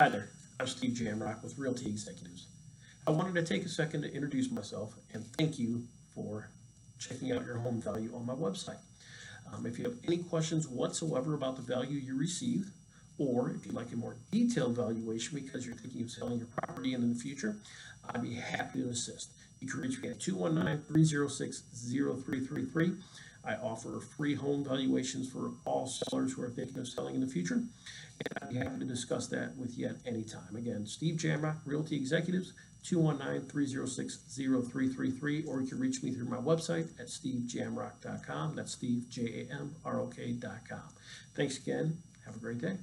Hi there, I'm Steve Jamrok with Realty Executives. I wanted to take a second to introduce myself and thank you for checking out your home value on my website. Um, if you have any questions whatsoever about the value you receive, or if you'd like a more detailed valuation because you're thinking of selling your property in the future, I'd be happy to assist. You can reach me at 219-306-0333. I offer free home valuations for all sellers who are thinking of selling in the future. And I'd be happy to discuss that with you at any time. Again, Steve Jamrok, Realty Executives, 219-306-0333, or you can reach me through my website at stevejamrok.com. That's Steve, J-A-M-R-O-K dot com. Thanks again. Have a great day.